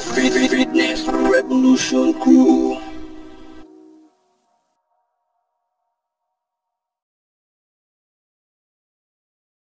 Fitness Revolution Crew.